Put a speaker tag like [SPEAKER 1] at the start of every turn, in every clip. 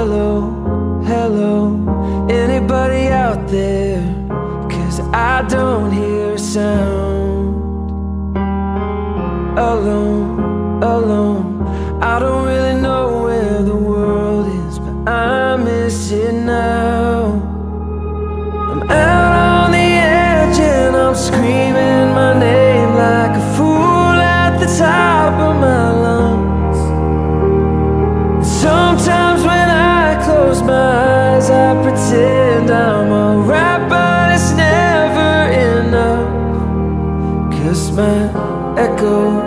[SPEAKER 1] hello, hello, anybody out there? Cause I don't hear. Pretend I'm alright But it's never enough. Cause my echo,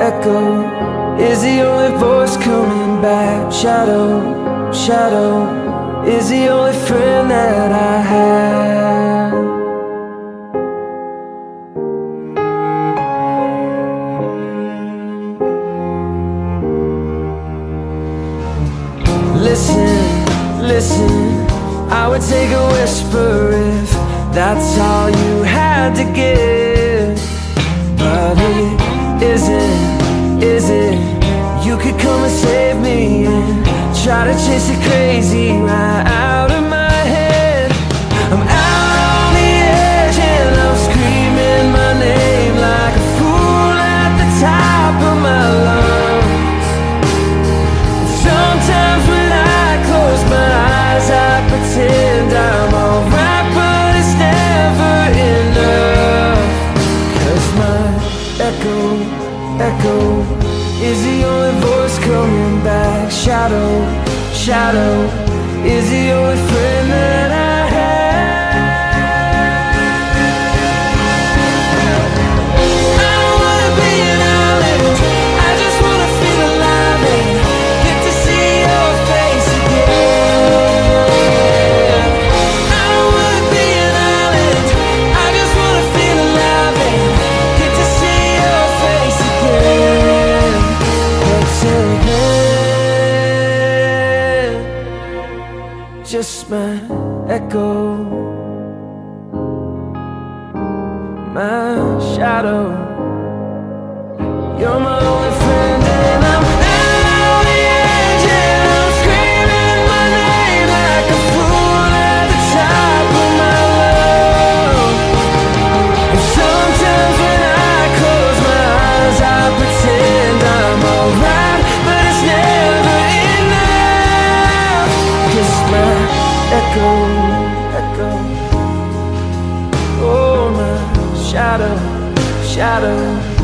[SPEAKER 1] echo Is the only voice coming back. Shadow, shadow Is the only friend that I have. Listen, listen I would take a whisper if That's all you had to give. But it isn't, is it? You could come and save me And try to chase it crazy right echo. Is the only voice coming back? Shadow, shadow. Is the only friend that Just my echo my shadow. You're my shadow, shadow